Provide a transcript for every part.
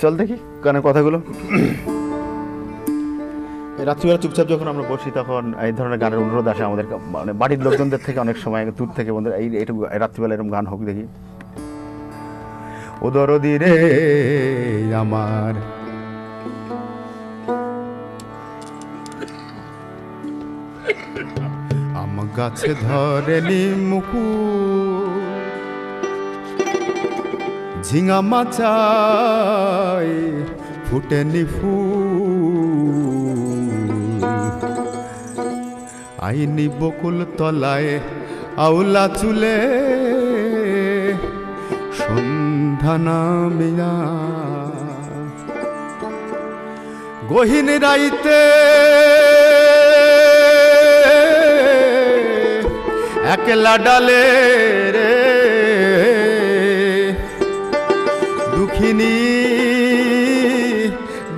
চল দেখি গানের কথাগুলো। রাত্রিবেলা চুপচাপ যখন আমরা বসি, তখন এই ধরনের গানের অনুরোধ আসে আমাদের মানে বাড়ির লোকজনদের থেকে অনেক সময়, দূর থেকে বন্ধু এই এইটুকু রাত্রিবেলা এরকম গান হোক দেখি। উদরদি রে আমার। আম গাছে ধরেনি মুকুল। ঝিঙা মাচাই ফুটেনি ফুল। আইনি বকুল তলায় আউলা চুলে সন্ধানা মিয়া গহিন রাইতে একলা ডালে দুঃখিনী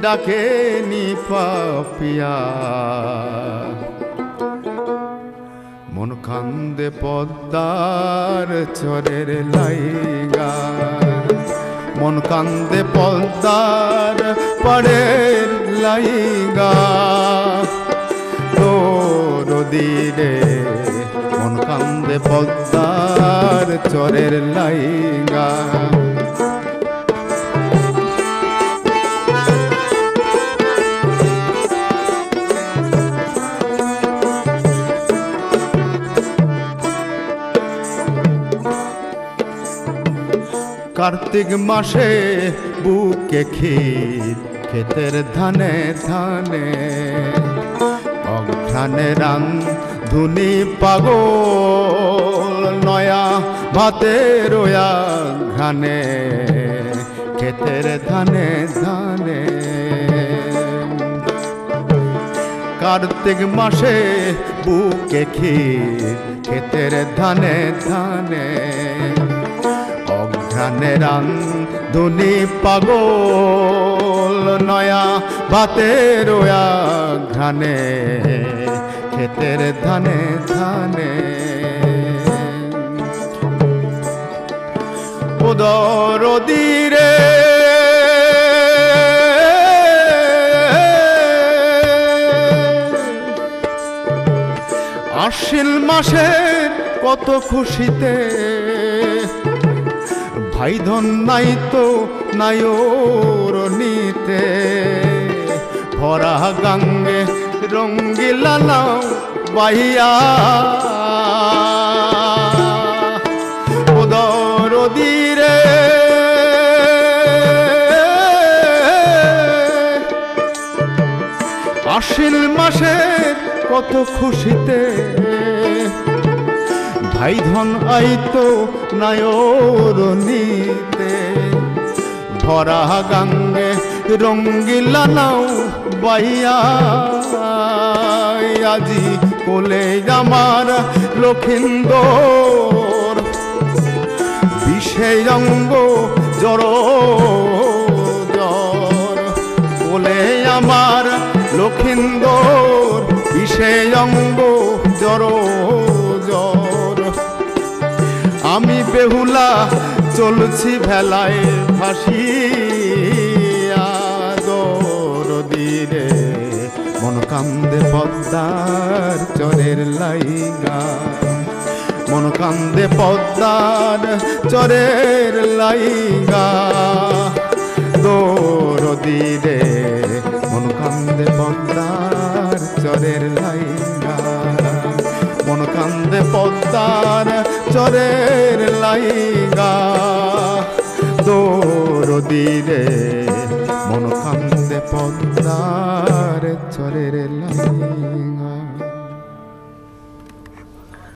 ডাকে নি পাপিয়া মন কান্দে পদ্মার চরের লাইগা। মন কান্দে পদ্মার পরের লাইগা। তোর দিরে মন কান্দে পদ্মার চরের লাইগা। কার্তিক মাসে বুকে ক্ষীর, ক্ষেতের ধানে ধানে। অঘ্রানে রান ধুনি পাগল, নয়া ভাতে রোয়া ঘানে ক্ষেতের ধানে ধানে। কার্তিক মাসে বুকে ক্ষীর, ক্ষেতের ধানে ধানে। অঘ্রানে রান ধুনি পাগল নয়া ভাতে রোয়া ঘ্রানে ক্ষেতের ধানে ধানে। উদর দিরে আশ্বিন মাসের কত খুশিতে ভাই ধন নাই তো নাই নিতে। ভরা গাঙ্গে রঙ্গিলা নাও বাইয়া উদর দিরে আশ্বিন মাসের কত খুশিতে ভাই ধন আইতো নায়র নিতে। ভরা গাঙ্গে রঙ্গিলা নাও বাইয়া। আজি কোলে আমার লক্ষিন্দর। বিষে অঙ্গ জর বলে আমার লক্ষিন্দর বিষে অঙ্গ জড়। আমি বেহুলা, চলছি ভেলায় ভাসিয়া দিরে মন কান্দে পদ্মার চরের লাইগা। মন কান্দে পদ্মার চরের লাইগা। দোর দিরে মন কান্দে পদ্মার কান্দে পদ্মার চরের লাইগা। দোর দিলে মন কান্দে পদ্মার চরের